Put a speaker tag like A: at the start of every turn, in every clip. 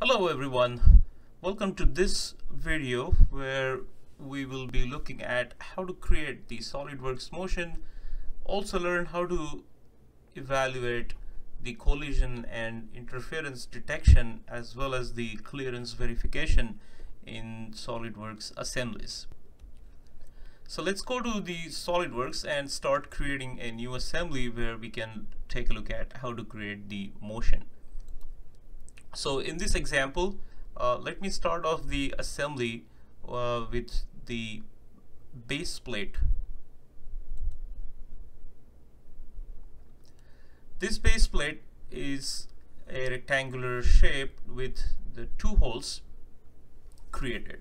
A: Hello everyone, welcome to this video where we will be looking at how to create the SolidWorks motion, also learn how to evaluate the collision and interference detection as well as the clearance verification in SolidWorks assemblies. So let's go to the SolidWorks and start creating a new assembly where we can take a look at how to create the motion. So in this example, uh, let me start off the assembly uh, with the base plate. This base plate is a rectangular shape with the two holes created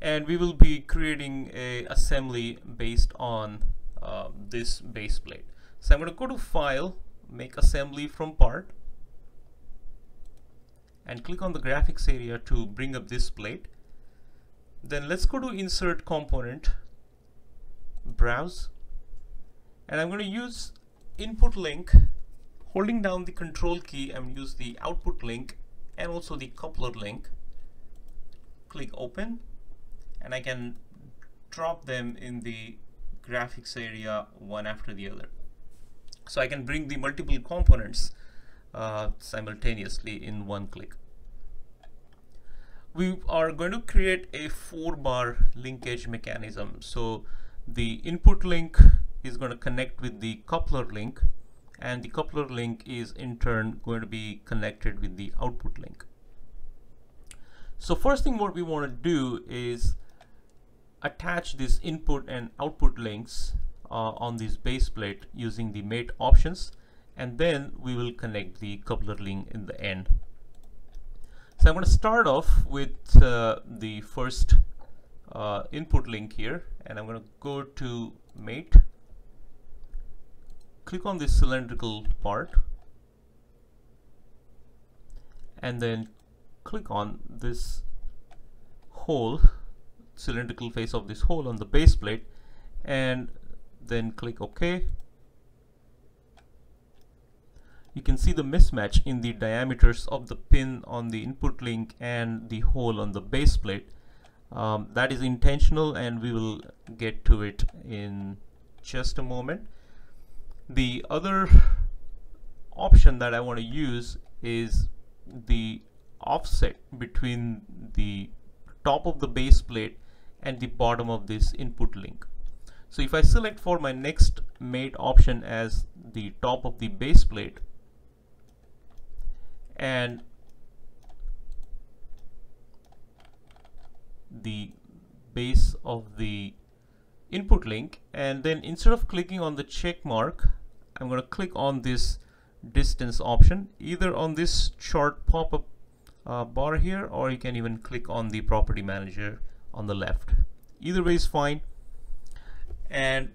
A: and we will be creating a assembly based on uh, this base plate. So I'm going to go to file make assembly from part and click on the graphics area to bring up this plate. Then let's go to insert component, browse, and I'm going to use input link, holding down the control key and use the output link and also the coupler link. Click open and I can drop them in the graphics area one after the other. So I can bring the multiple components uh, simultaneously in one click. We are going to create a four bar linkage mechanism. So the input link is going to connect with the coupler link and the coupler link is in turn going to be connected with the output link. So first thing what we want to do is attach this input and output links uh, on this base plate using the mate options and then we will connect the coupler link in the end. So I'm going to start off with uh, the first uh, input link here and I'm going to go to mate click on this cylindrical part and then click on this hole cylindrical face of this hole on the base plate and then click OK you can see the mismatch in the diameters of the pin on the input link and the hole on the base plate. Um, that is intentional and we will get to it in just a moment. The other option that I want to use is the offset between the top of the base plate and the bottom of this input link. So if I select for my next mate option as the top of the base plate, and the base of the input link and then instead of clicking on the check mark I'm going to click on this distance option either on this short pop-up uh, bar here or you can even click on the property manager on the left. Either way is fine. And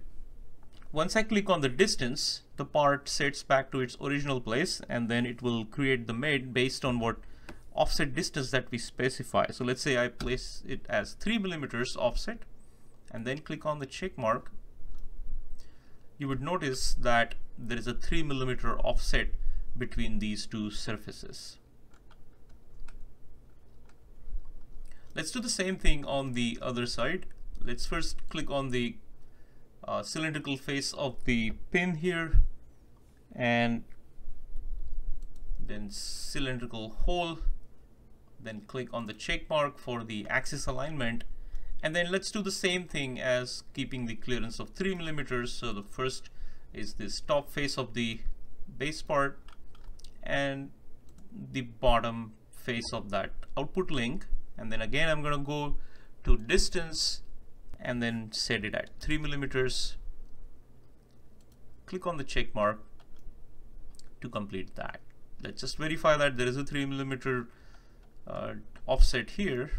A: once I click on the distance, the part sets back to its original place and then it will create the mate based on what offset distance that we specify. So let's say I place it as 3 millimeters offset and then click on the check mark. You would notice that there is a 3 millimeter offset between these two surfaces. Let's do the same thing on the other side. Let's first click on the uh, cylindrical face of the pin here and then cylindrical hole then click on the check mark for the axis alignment. And then let's do the same thing as keeping the clearance of 3 millimeters. So the first is this top face of the base part and the bottom face of that output link. And then again I'm gonna go to distance and then set it at 3 millimeters. Click on the check mark to complete that. Let's just verify that there is a 3 millimeter uh, offset here.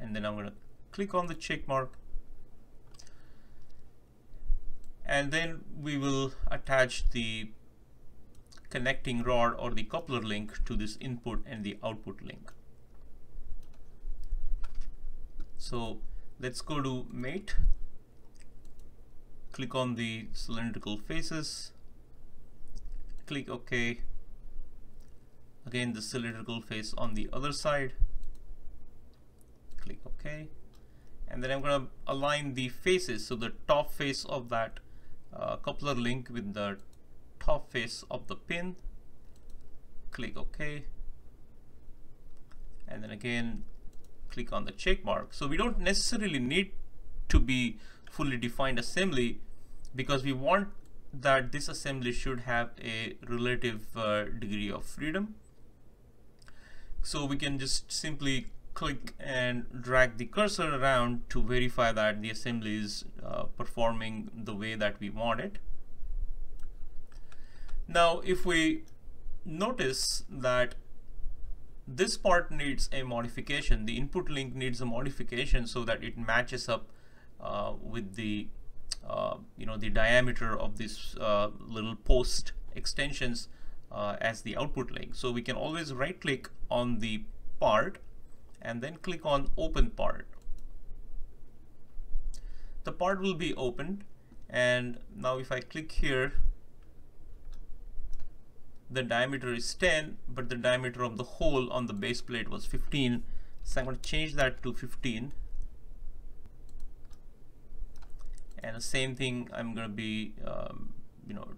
A: And then I'm going to click on the check mark. And then we will attach the connecting rod or the coupler link to this input and the output link. So let's go to mate. Click on the cylindrical faces. Click OK. Again the cylindrical face on the other side. Click OK. And then I'm going to align the faces. So the top face of that uh, coupler link with the top face of the pin. Click OK. And then again click on the check mark so we don't necessarily need to be fully defined assembly because we want that this assembly should have a relative uh, degree of freedom so we can just simply click and drag the cursor around to verify that the assembly is uh, performing the way that we want it. Now if we notice that this part needs a modification, the input link needs a modification so that it matches up uh, with the uh, you know the diameter of this uh, little post extensions uh, as the output link. So we can always right click on the part and then click on open part. The part will be opened and now if I click here the diameter is 10 but the diameter of the hole on the base plate was 15 so I'm going to change that to 15 and the same thing I'm going to be um, you know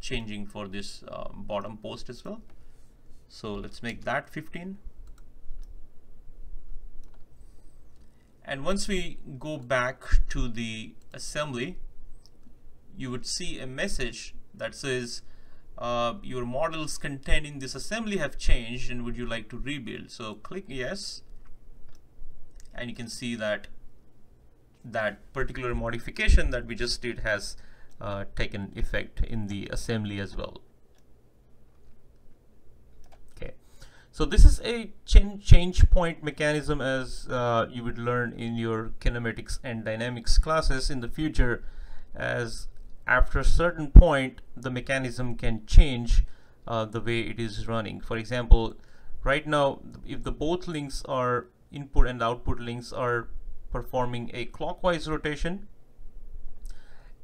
A: changing for this uh, bottom post as well. So let's make that 15. And once we go back to the assembly, you would see a message that says uh, your models contained in this assembly have changed and would you like to rebuild? So click yes and you can see that that particular modification that we just did has uh, taken effect in the assembly as well. Okay. So this is a change point mechanism as uh, you would learn in your kinematics and dynamics classes in the future as after a certain point the mechanism can change uh, the way it is running. For example, right now if the both links are input and output links are performing a clockwise rotation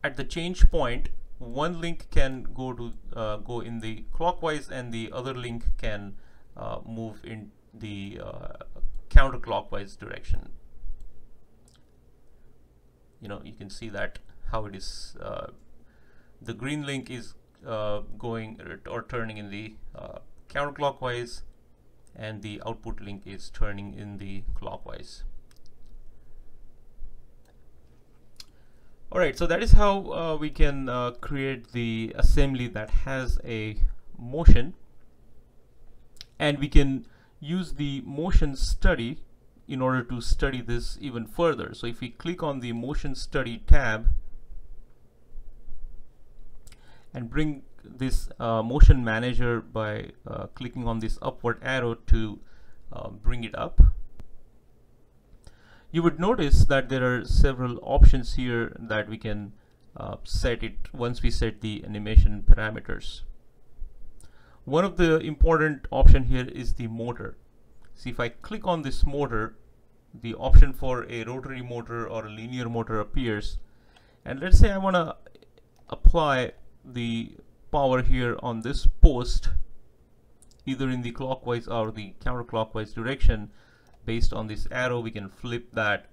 A: at the change point one link can go to uh, go in the clockwise and the other link can uh, move in the uh, counterclockwise direction. You know, you can see that how it is, uh, the green link is uh, going or turning in the uh, counterclockwise and the output link is turning in the clockwise. Alright, so that is how uh, we can create the assembly that has a motion and we can use the motion study in order to study this even further. So if we click on the motion study tab and bring this uh, motion manager by uh, clicking on this upward arrow to uh, bring it up you would notice that there are several options here that we can uh, set it once we set the animation parameters one of the important option here is the motor. See if I click on this motor, the option for a rotary motor or a linear motor appears. And let's say I want to apply the power here on this post either in the clockwise or the counterclockwise direction. Based on this arrow we can flip that.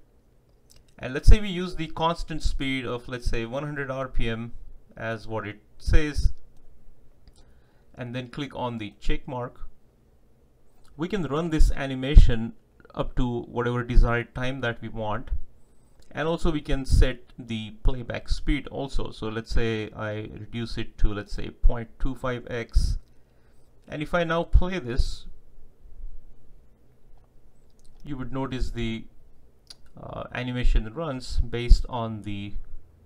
A: And let's say we use the constant speed of let's say 100 rpm as what it says and then click on the check mark. We can run this animation up to whatever desired time that we want and also we can set the playback speed also. So let's say I reduce it to let's say 0.25x and if I now play this you would notice the uh, animation runs based on the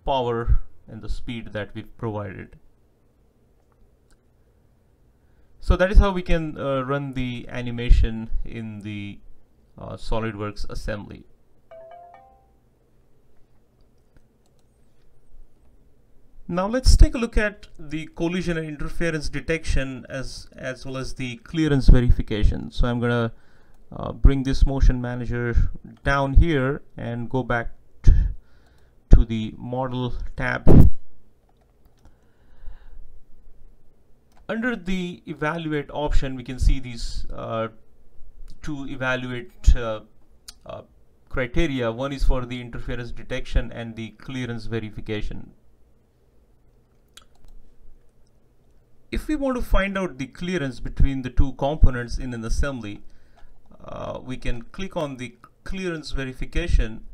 A: power and the speed that we've provided. So that is how we can uh, run the animation in the uh, SolidWorks assembly. Now let's take a look at the collision and interference detection as, as well as the clearance verification. So I'm going to uh, bring this motion manager down here and go back to the model tab. Under the evaluate option we can see these uh, two evaluate uh, uh, criteria. One is for the interference detection and the clearance verification if we want to find out the clearance between the two components in an assembly uh, we can click on the clearance verification.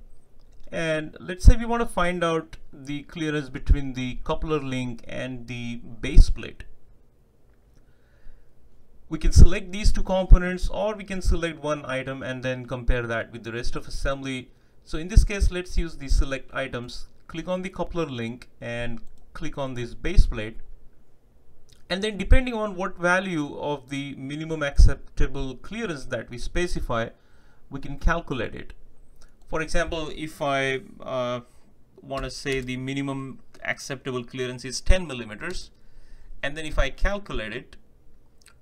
A: And let's say we want to find out the clearance between the coupler link and the base plate. We can select these two components or we can select one item and then compare that with the rest of assembly. So in this case let's use the select items click on the coupler link and click on this base plate and then depending on what value of the minimum acceptable clearance that we specify we can calculate it. For example if I uh, want to say the minimum acceptable clearance is 10 millimeters and then if I calculate it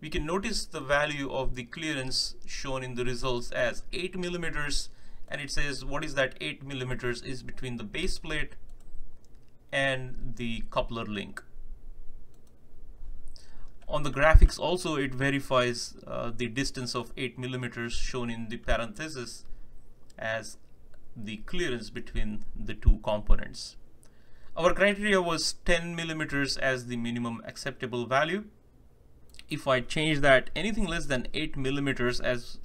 A: we can notice the value of the clearance shown in the results as 8 millimeters and it says what is that 8 millimeters is between the base plate and the coupler link on the graphics also it verifies uh, the distance of 8 millimeters shown in the parenthesis as the clearance between the two components. Our criteria was 10 millimeters as the minimum acceptable value. If I change that anything less than 8 millimeters as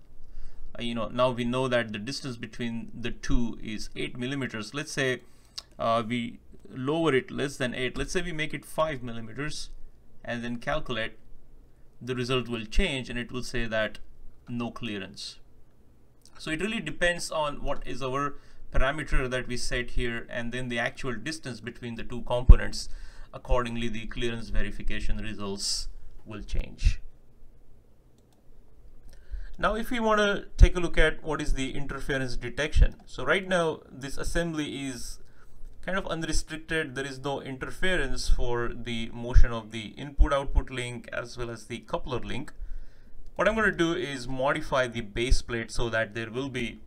A: uh, you know now we know that the distance between the two is 8 millimeters let's say uh, we lower it less than 8 let's say we make it 5 millimeters and then calculate the result will change and it will say that no clearance. So it really depends on what is our parameter that we set here and then the actual distance between the two components. Accordingly the clearance verification results will change. Now if we want to take a look at what is the interference detection. So right now this assembly is kind of unrestricted. There is no interference for the motion of the input output link as well as the coupler link. What I'm going to do is modify the base plate so that there will be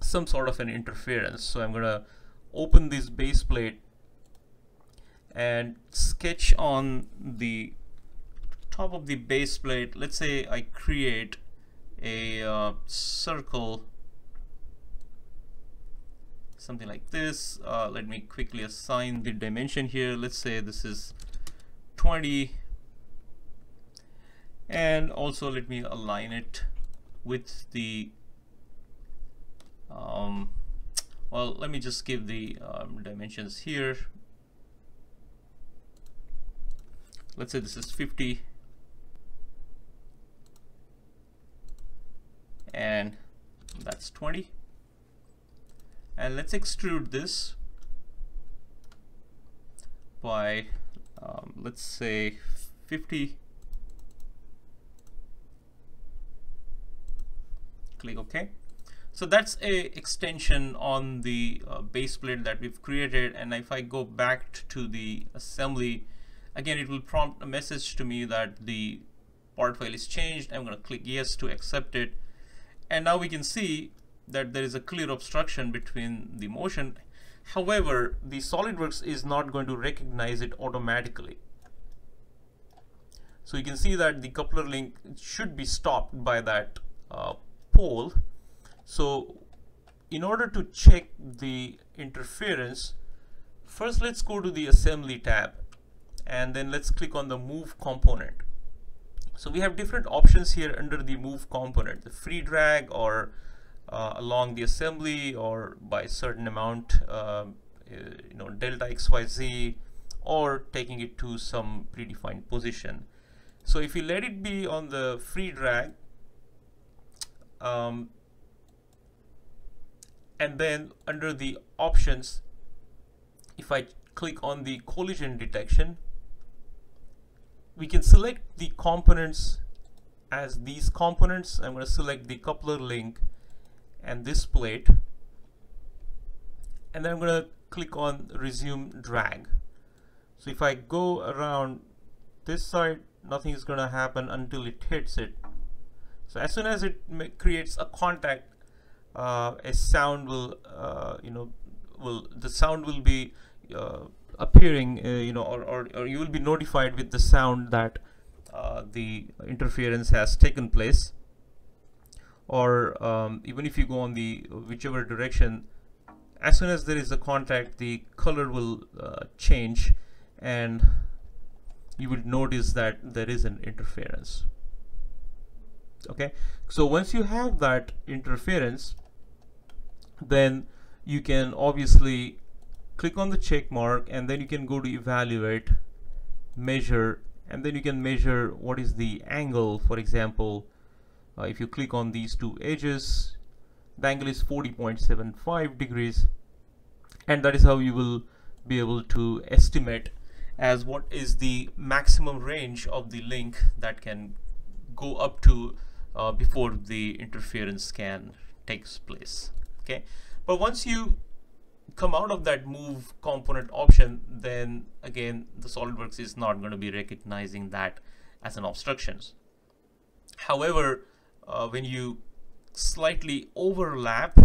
A: some sort of an interference. So I'm going to open this base plate and sketch on the top of the base plate. Let's say I create a uh, circle something like this. Uh, let me quickly assign the dimension here. Let's say this is 20 and also let me align it with the um, well let me just give the um, dimensions here let's say this is 50 and that's 20 and let's extrude this by um, let's say 50 click OK. So that's a extension on the uh, base plate that we've created. And if I go back to the assembly again it will prompt a message to me that the part file is changed. I'm going to click yes to accept it. And now we can see that there is a clear obstruction between the motion. However, the SolidWorks is not going to recognize it automatically. So you can see that the coupler link should be stopped by that uh, pole. So in order to check the interference, first let's go to the assembly tab and then let's click on the move component. So we have different options here under the move component, the free drag or along the assembly or by certain amount, uh, you know, delta xyz, or taking it to some predefined position. So if you let it be on the free drag, um, and then under the options, if I click on the collision detection, we can select the components as these components. I'm going to select the coupler link and this plate. And then I'm going to click on resume drag. So if I go around this side nothing is going to happen until it hits it. So as soon as it creates a contact uh, a sound will uh, you know will the sound will be uh, appearing uh, you know or, or, or you will be notified with the sound that uh, the interference has taken place or um, even if you go on the whichever direction as soon as there is a contact the color will uh, change and you will notice that there is an interference. Okay? So once you have that interference then you can obviously click on the check mark and then you can go to evaluate measure and then you can measure what is the angle for example uh, if you click on these two edges the angle is 40.75 degrees and that is how you will be able to estimate as what is the maximum range of the link that can go up to uh, before the interference scan takes place okay? But once you come out of that move component option then again the SolidWorks is not going to be recognizing that as an obstruction. However uh, when you slightly overlap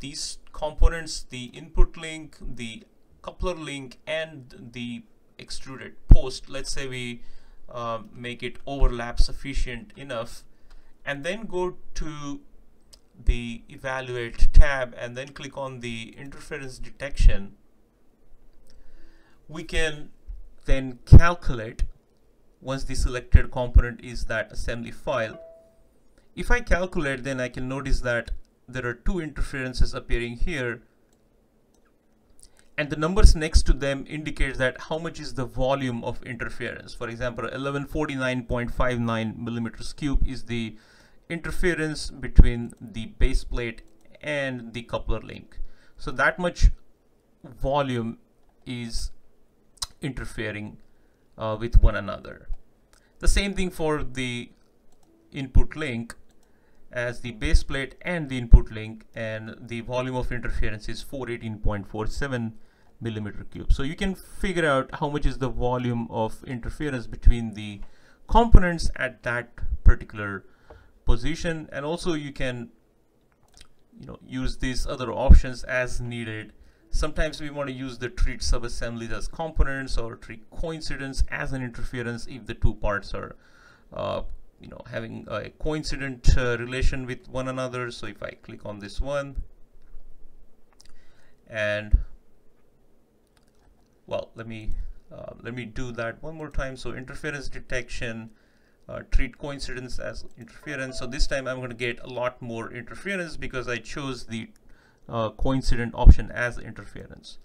A: these components the input link the coupler link and the extruded post let's say we uh, make it overlap sufficient enough and then go to the evaluate tab and then click on the interference detection we can then calculate once the selected component is that assembly file if I calculate then I can notice that there are two interferences appearing here. And the numbers next to them indicates that how much is the volume of interference. For example 1149.59 millimeters cube is the interference between the base plate and the coupler link. So that much volume is interfering uh, with one another. The same thing for the input link as the base plate and the input link and the volume of interference is 418.47 millimeter cube. So you can figure out how much is the volume of interference between the components at that particular position. And also you can you know use these other options as needed. Sometimes we want to use the treat subassemblies as components or treat coincidence as an interference if the two parts are uh, you know having a coincident uh, relation with one another so if I click on this one and well let me uh, let me do that one more time so interference detection uh, treat coincidence as interference. So this time I'm going to get a lot more interference because I chose the uh, coincident option as interference.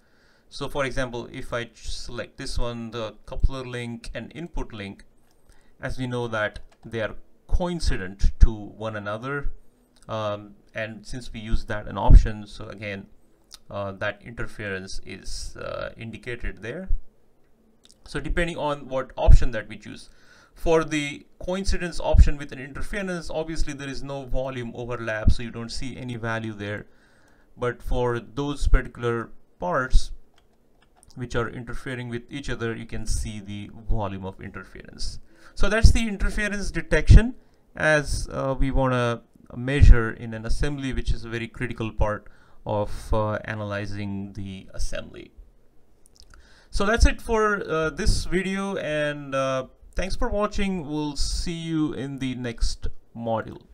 A: So for example, if I select this one, the coupler link and input link, as we know that they are coincident to one another. Um, and since we use that an option, so again, uh, that interference is uh, indicated there. So depending on what option that we choose, for the coincidence option with an interference, obviously there is no volume overlap, so you don't see any value there. But for those particular parts which are interfering with each other, you can see the volume of interference. So that's the interference detection as uh, we want to measure in an assembly, which is a very critical part of uh, analyzing the assembly. So that's it for uh, this video and uh, Thanks for watching. We'll see you in the next module.